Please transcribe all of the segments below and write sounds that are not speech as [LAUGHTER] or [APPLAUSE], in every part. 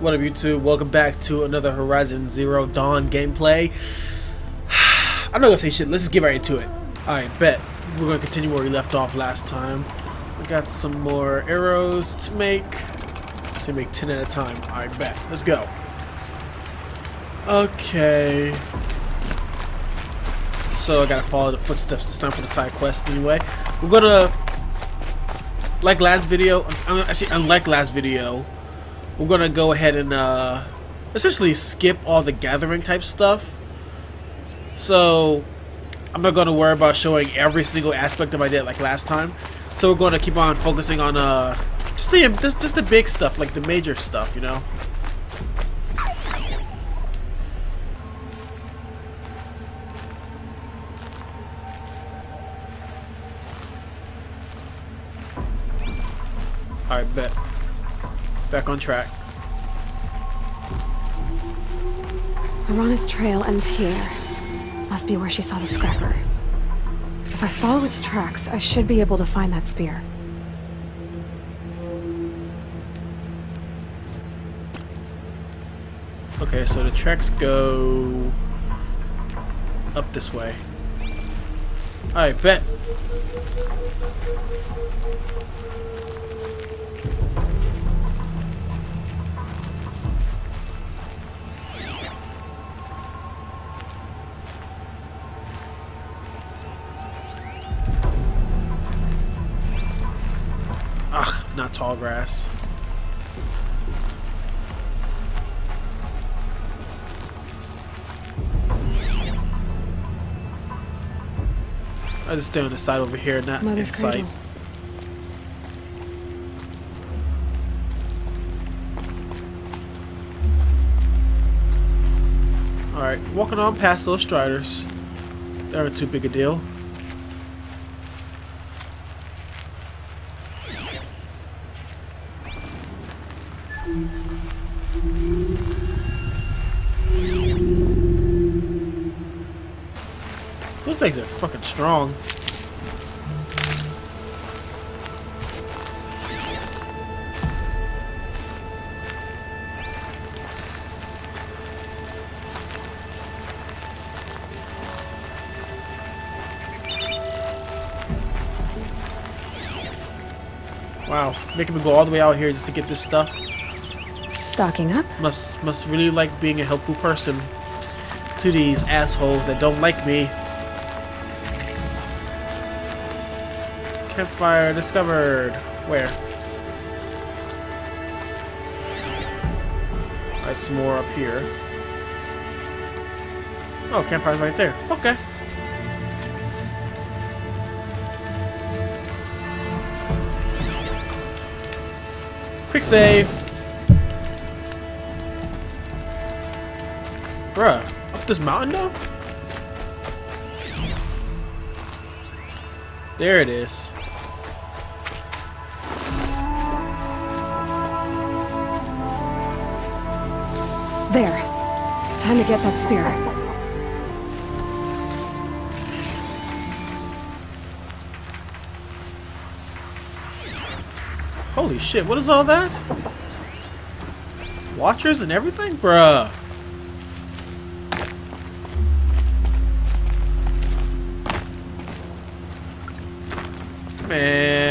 What up YouTube? Welcome back to another Horizon Zero Dawn gameplay. [SIGHS] I'm not gonna say shit, let's just get right into it. Alright, bet. We're gonna continue where we left off last time. We got some more arrows to make. To make 10 at a time. Alright, bet. Let's go. Okay. So I gotta follow the footsteps this time for the side quest anyway. We're gonna like last video, actually unlike last video, we're gonna go ahead and uh, essentially skip all the gathering type stuff. So I'm not gonna worry about showing every single aspect of my day like last time. So we're gonna keep on focusing on uh, just the just, just the big stuff, like the major stuff, you know. Alright, bet. Back on track. Arana's trail ends here. Must be where she saw the scrapper. If I follow its tracks, I should be able to find that spear. Okay, so the tracks go up this way. Alright, bet. Grass. I just stay on the side over here, not Mother's in sight. Alright, walking on past those striders. They aren't too big a deal. Strong. Wow, making me go all the way out here just to get this stuff. Stocking up? Must must really like being a helpful person to these assholes that don't like me. Campfire discovered. Where? Alright, some more up here. Oh, campfire's right there. Okay. Quick save. Bruh, up this mountain though? There it is. There. Time to get that spear. Holy shit, what is all that? Watchers and everything? Bruh. Man.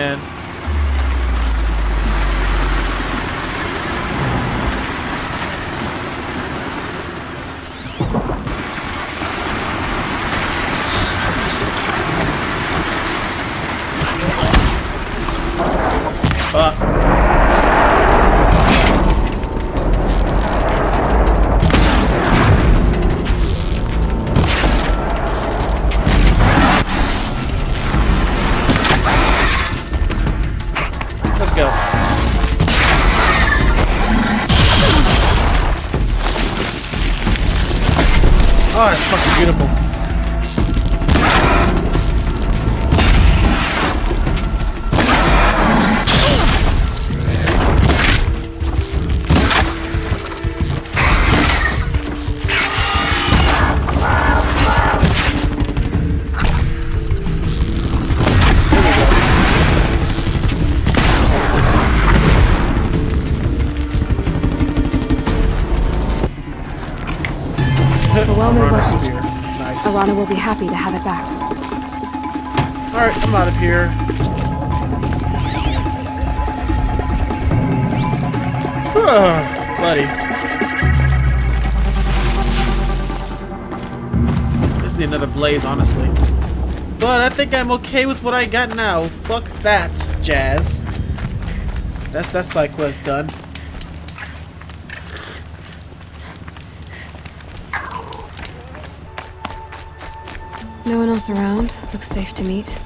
Happy to have it back. Alright, I'm out of here. Ah, buddy. Just need another blaze, honestly. But I think I'm okay with what I got now. Fuck that, Jazz. That's that side quest done. No one else around. Looks safe to meet.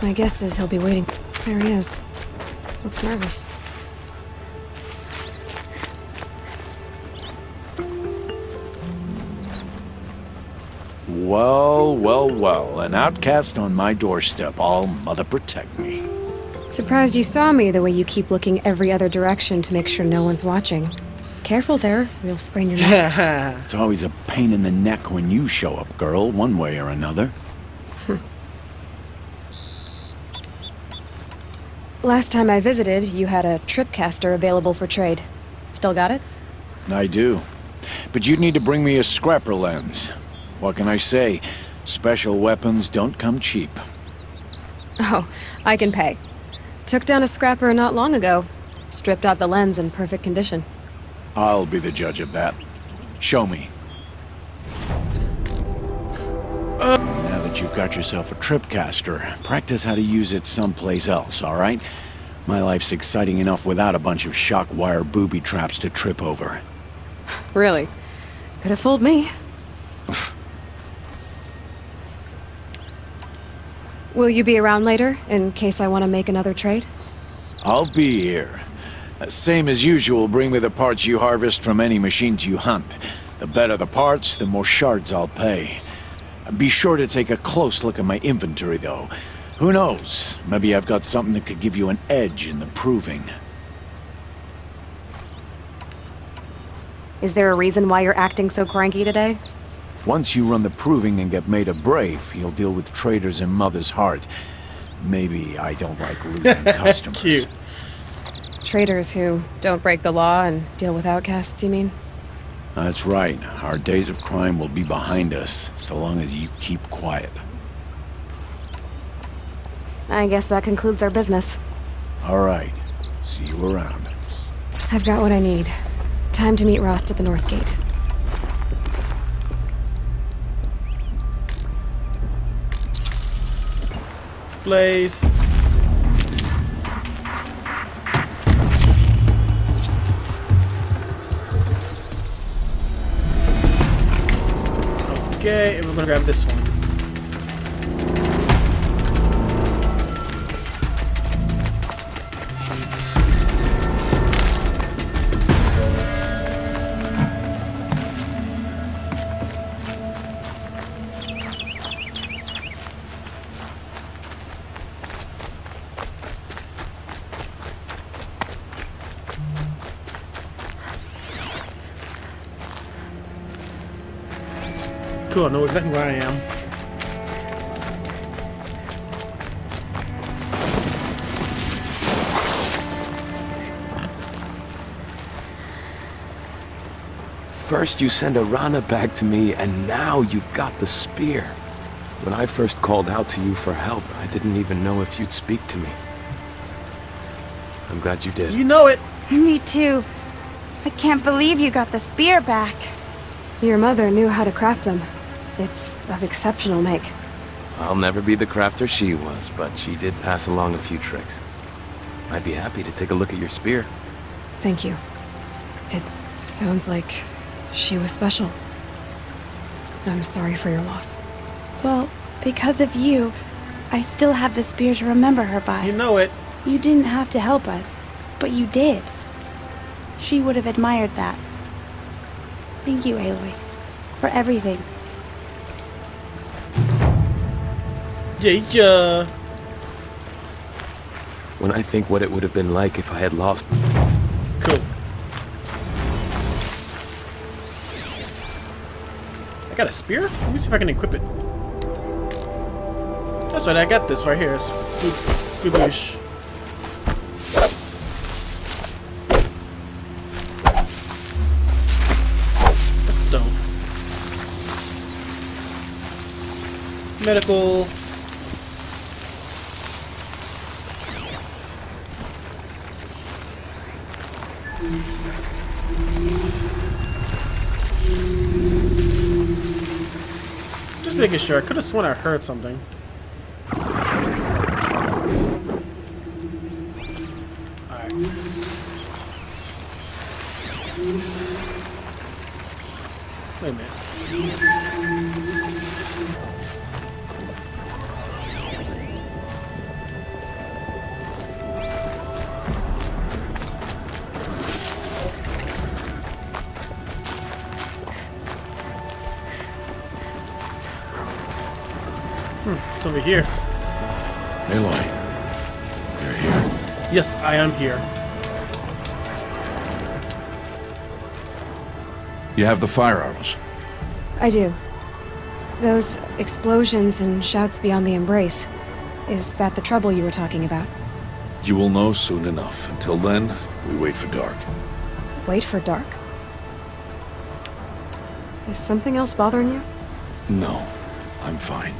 My guess is he'll be waiting. There he is. Looks nervous. Well, well, well. An outcast on my doorstep. All mother protect me. Surprised you saw me the way you keep looking every other direction to make sure no one's watching. Careful there, or you'll sprain your neck. [LAUGHS] It's always a pain in the neck when you show up, girl, one way or another. [LAUGHS] Last time I visited, you had a tripcaster available for trade. Still got it? I do. But you'd need to bring me a scrapper lens. What can I say? Special weapons don't come cheap. [LAUGHS] Oh, I can pay. Took down a scrapper not long ago. Stripped out the lens in perfect condition. I'll be the judge of that. Show me. Now that you've got yourself a tripcaster, practice how to use it someplace else, all right? My life's exciting enough without a bunch of shock wire booby traps to trip over. Really? Could have fooled me. Will you be around later, in case I want to make another trade? I'll be here. Same as usual, bring me the parts you harvest from any machines you hunt. The better the parts, the more shards I'll pay. Be sure to take a close look at my inventory, though. Who knows? Maybe I've got something that could give you an edge in the proving. Is there a reason why you're acting so cranky today? Once you run the proving and get made a brave, you'll deal with traitors in Mother's Heart. Maybe I don't like losing [LAUGHS] customers. Cute. Traders who don't break the law and deal with outcasts, you mean? That's right. Our days of crime will be behind us, so long as you keep quiet. I guess that concludes our business. All right. See you around. I've got what I need. Time to meet Rost at the North Gate. Blaze. Okay, and we're gonna grab this one. Cool, I know exactly where I am. First you send Arana back to me, and now you've got the spear. When I first called out to you for help, I didn't even know if you'd speak to me. I'm glad you did. You know it. Me too. I can't believe you got the spear back. Your mother knew how to craft them. It's of exceptional make. I'll never be the crafter she was, but she did pass along a few tricks. I'd be happy to take a look at your spear. Thank you. It sounds like she was special. I'm sorry for your loss. Well, because of you, I still have the spear to remember her by. You know it. You didn't have to help us, but you did. She would have admired that. Thank you, Aloy, for everything. Yeah. When I think what it would have been like if I had lost... Cool. I got a spear? Let me see if I can equip it. That's right, I got this right here. It's boo- boobish. That's dope. Medical. Just making sure. I could have sworn I heard something. Yes, I am here. You have the firearms. I do. Those explosions and shouts beyond the embrace. Is that the trouble you were talking about? You will know soon enough. Until then, we wait for dark. Wait for dark. Is something else bothering you? No, I'm fine.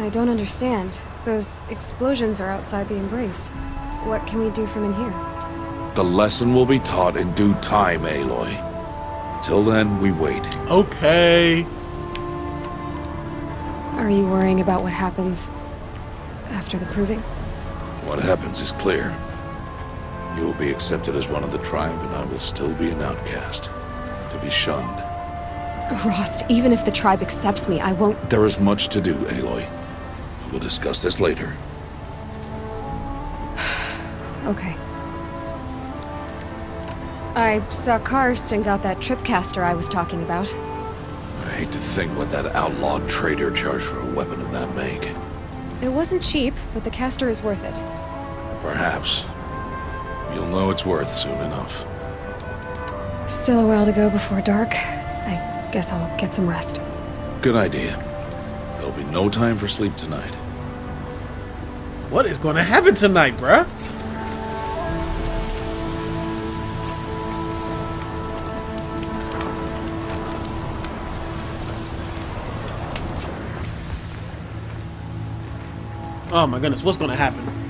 I don't understand. Those explosions are outside the embrace. What can we do from in here? The lesson will be taught in due time, Aloy. Till then, we wait. Okay. Are you worrying about what happens after the proving? What happens is clear. You will be accepted as one of the tribe, and I will still be an outcast. To be shunned. Rost, even if the tribe accepts me, I won't. There is much to do, Aloy. We will discuss this later. [SIGHS] Okay. I saw Karst and got that tripcaster I was talking about. I hate to think what that outlawed trader charged for a weapon of that make. It wasn't cheap, but the caster is worth it. Perhaps. You'll know it's worth soon enough. Still a while to go before dark. I guess I'll get some rest. Good idea. There'll be no time for sleep tonight. What is going to happen tonight, bruh? Oh my goodness, what's going to happen?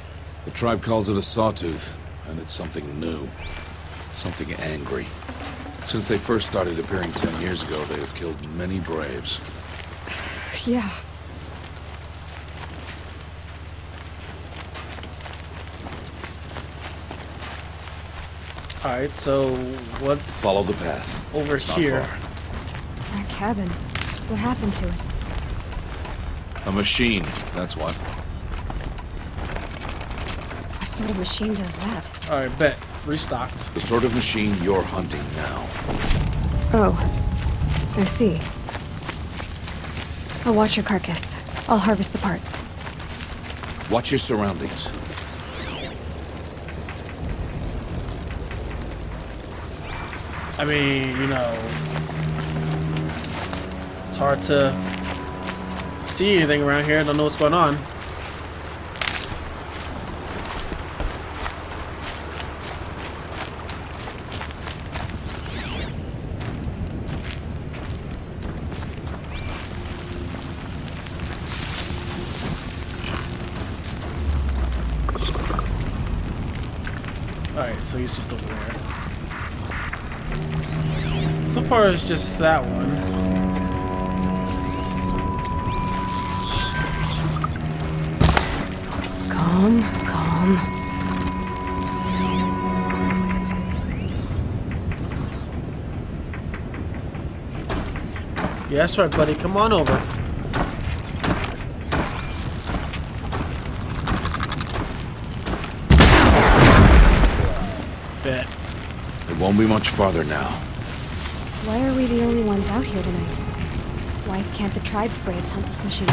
The tribe calls it a sawtooth, and it's something new. Something angry. Since they first started appearing ten years ago, they have killed many braves. Yeah. Alright, so what's Follow the path. over It's here? That cabin. What happened to it? A machine, that's what. What sort of machine does that? Alright, bet. Restocked. The sort of machine you're hunting now. Oh. I see. I'll watch your carcass. I'll harvest the parts. Watch your surroundings. I mean, you know, it's hard to see anything around here. I don't know what's going on. so he's just over there. So far, it's just that one. Calm, calm. Yeah, that's right, buddy. Come on over. Won't be much farther now. Why are we the only ones out here tonight? Why can't the tribe's braves hunt this machine?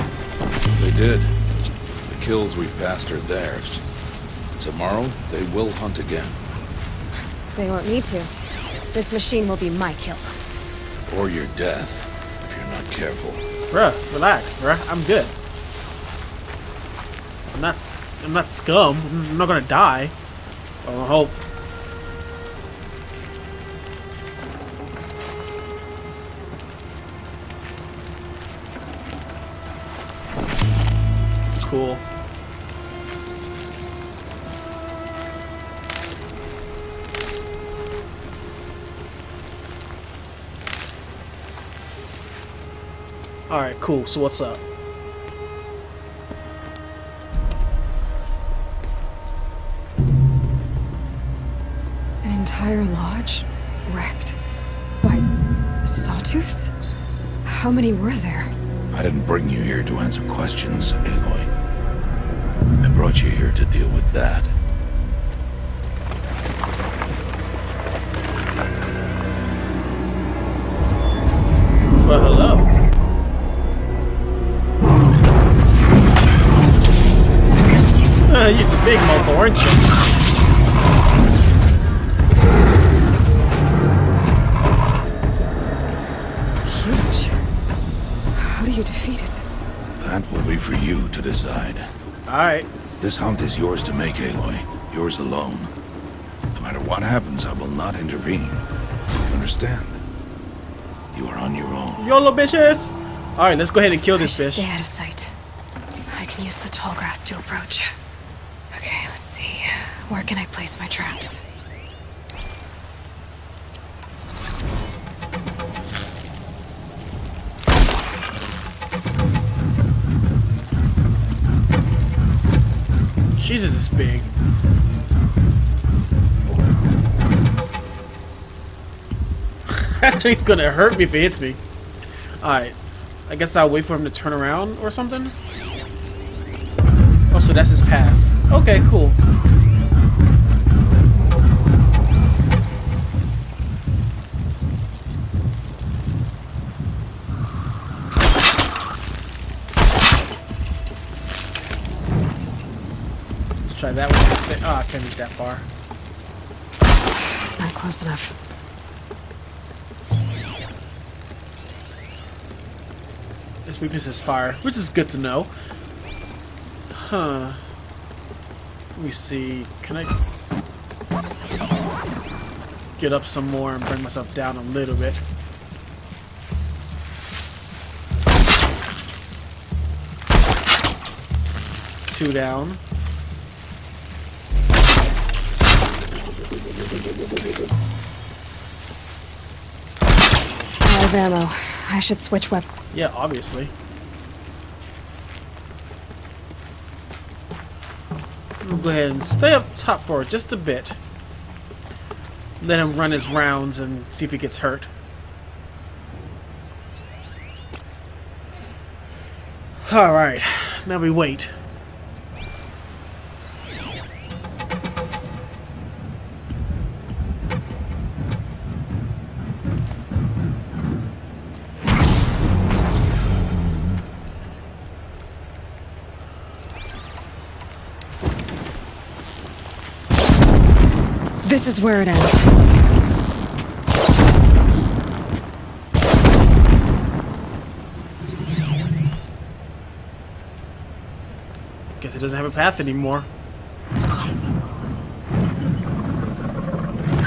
They did. The kills we've passed are theirs. Tomorrow, they will hunt again. They won't need to. This machine will be my kill. Or your death, if you're not careful. Bruh, relax, bruh. I'm good. I'm not. s- I'm not scum. I'm not gonna die. Well, I hope. Cool. Alright, cool. So what's up? An entire lodge wrecked by sawtooths? How many were there? I didn't bring you here to answer questions, Aloy. I brought you here to deal with that. Well, hello. Uh, you're the big mofo, aren't you? Huge. How do you defeat it? That will be for you to decide. Alright. This hunt is yours to make, Aloy. Yours alone. No matter what happens, I will not intervene. You understand? You are on your own. YOLO bitches! Alright, let's go ahead and kill I this fish. stay out of sight. I can use the tall grass to approach. Okay, let's see. Where can I place my traps? Jesus is big. [LAUGHS] that thing's gonna hurt me if it hits me. Alright. I guess I'll wait for him to turn around or something. Oh, so that's his path. Okay, cool. Try that one. Oh, I can't reach that far. Not close enough. This weakness is fire, which is good to know. Huh. Let me see. Can I get up some more and bring myself down a little bit? Two down. Of ammo. I should switch weapons. Yeah, obviously. We'll go ahead and stay up top for just a bit. Let him run his rounds and see if he gets hurt. Alright, now we wait. This is where it ends. Guess it doesn't have a path anymore.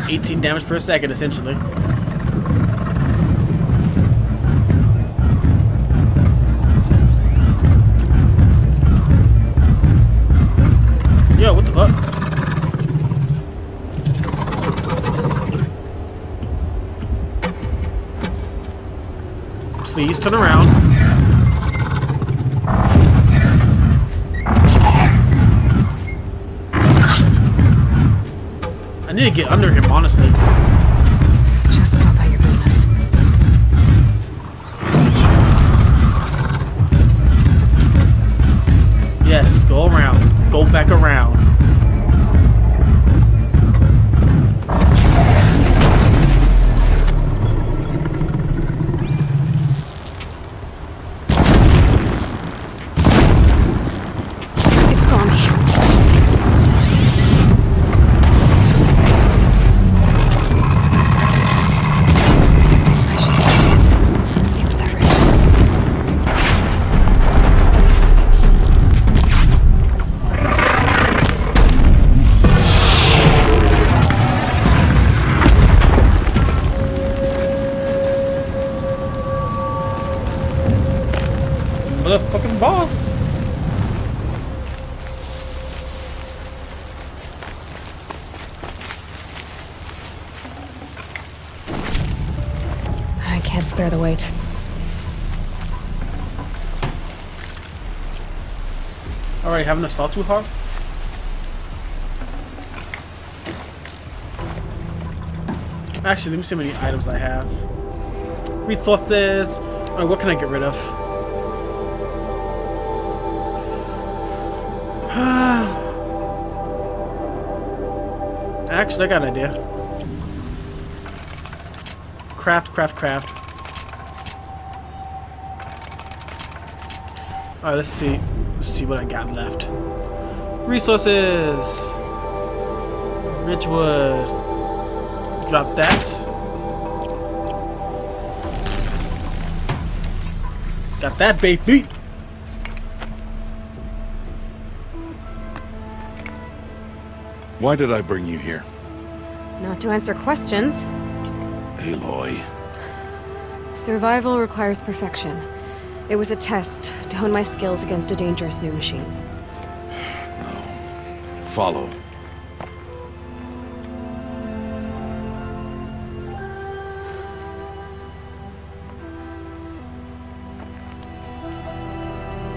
18 damage per second, essentially. Please turn around. I need to get under him, honestly. Just go about your business. Yes, go around. Go back around. Boss. I can't spare the weight. Alright, having a sawtooth harp? Actually, let me see how many items I have. Resources. Alright, what can I get rid of? Actually, I got an idea. Craft, craft, craft. Alright, let's see. Let's see what I got left. Resources. Ridgewood. Drop that. Got that baby. Why did I bring you here? Not to answer questions. Aloy. Survival requires perfection. It was a test to hone my skills against a dangerous new machine. No. Follow.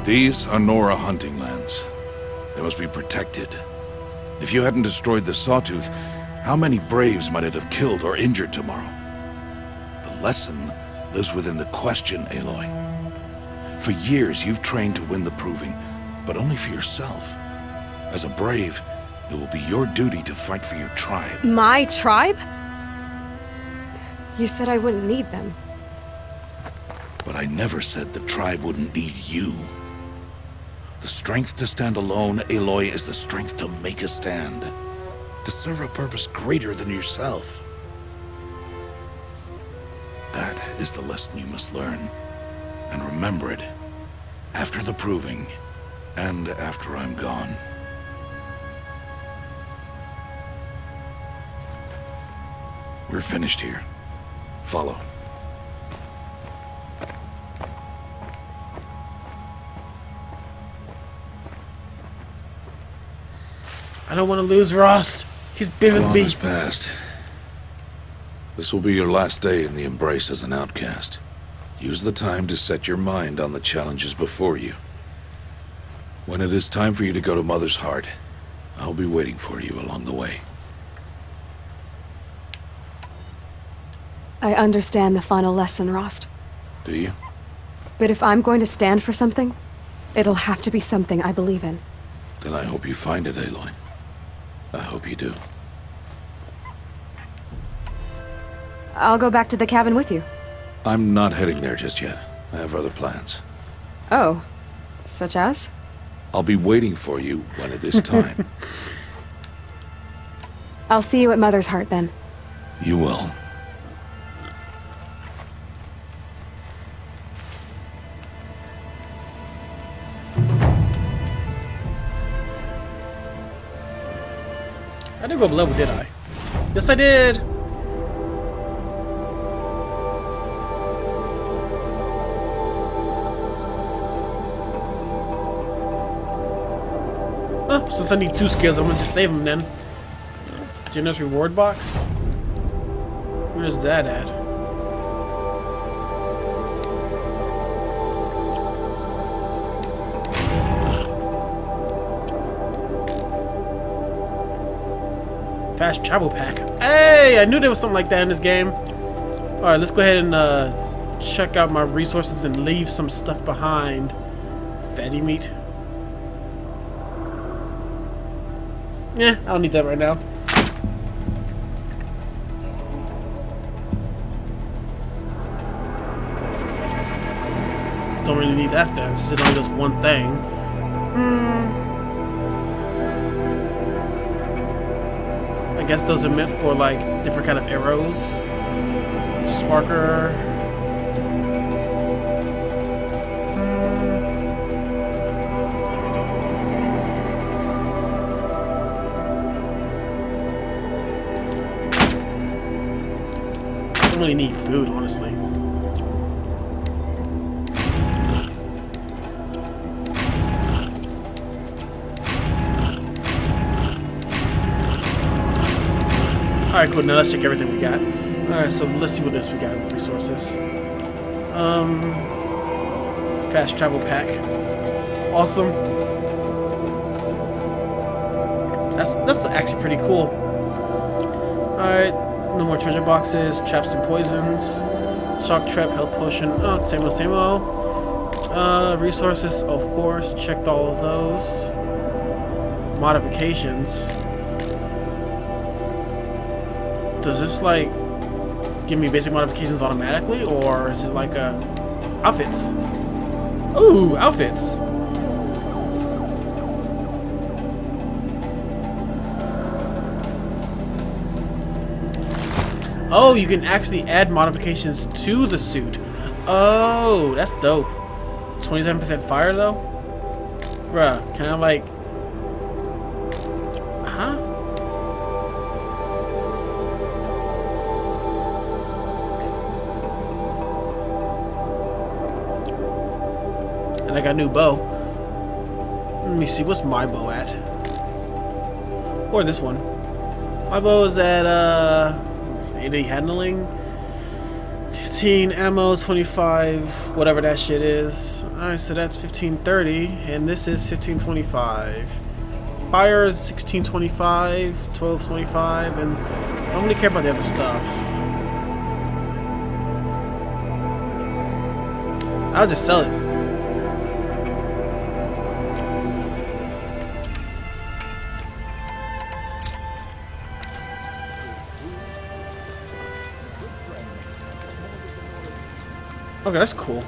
These are Nora hunting lands. They must be protected. If you hadn't destroyed the Sawtooth, how many Braves might it have killed or injured tomorrow? The lesson lives within the question, Aloy. For years, you've trained to win the Proving, but only for yourself. As a Brave, it will be your duty to fight for your tribe. My tribe? You said I wouldn't need them. But I never said the tribe wouldn't need you. The strength to stand alone, Aloy, is the strength to make a stand. To serve a purpose greater than yourself. That is the lesson you must learn. And remember it. After the proving. And after I'm gone. We're finished here. Follow. I don't want to lose Rost. He's been with me. has passed. This will be your last day in the Embrace as an outcast. Use the time to set your mind on the challenges before you. When it is time for you to go to Mother's Heart, I'll be waiting for you along the way. I understand the final lesson, Rost. Do you? But if I'm going to stand for something, it'll have to be something I believe in. Then I hope you find it, Aloy. I hope you do. I'll go back to the cabin with you. I'm not heading there just yet. I have other plans. Oh. Such as? I'll be waiting for you when it is time. [LAUGHS] I'll see you at Mother's Heart then. you will. Go up a level, did I? Yes, I did. Oh, since I need two skills, I'm gonna just save them then. Generous reward box? Where's that at? Fast travel pack. Hey, I knew there was something like that in this game. Alright, let's go ahead and uh, check out my resources and leave some stuff behind. Fatty meat. Yeah, I don't need that right now. Don't really need that then, since it only does one thing. Hmm. I guess those are meant for like different kind of arrows. Sparker. I don't really need food, honestly. Alright, cool. Now let's check everything we got. Alright, so let's see what else we got resources. Um, fast travel pack. Awesome. That's that's actually pretty cool. Alright, no more treasure boxes, traps and poisons, shock trap, health potion. Oh, same old, same old. Uh, resources, of course. Checked all of those. Modifications. Does this like give me basic modifications automatically, or is it like a outfits? Ooh, outfits. Oh, you can actually add modifications to the suit. Oh, that's dope. 27% fire though? Bruh, can I like... A new bow. Let me see, what's my bow at? Or this one. My bow is at, uh... 80 handling. 15 ammo, 25, whatever that shit is. Alright, so that's 1530, and this is 1525. Fire is 1625, 1225, and I don't really care about the other stuff. I'll just sell it. Okay, that's cool.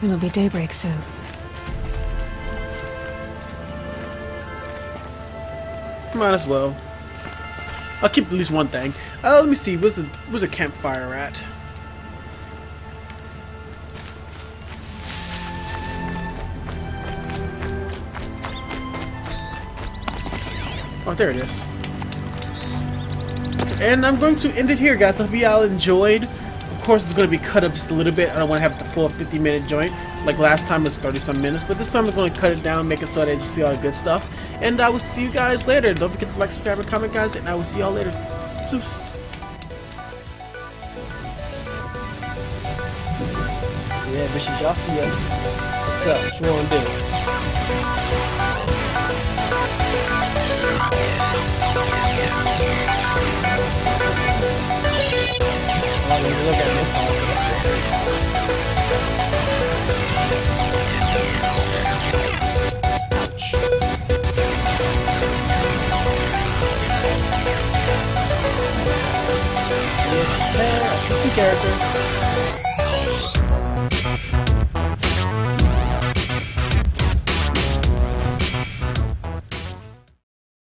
It'll be daybreak soon. Might as well. I'll keep at least one thing. Uh, let me see. Where's the where's a campfire at? Oh, there it is. And I'm going to end it here, guys. I hope you all enjoyed. Of course, it's going to be cut up just a little bit. I don't want to have the full 50 minute joint. Like last time, it was 30 some minutes. But this time, I'm going to cut it down, make it so that you see all the good stuff. And I will see you guys later. Don't forget to like, subscribe, and comment, guys. And I will see y'all later. Deuces. Yeah, bitches, y'all see us. What's up? What you want to do? Oh, me look at this one. There? Uh, I see characters.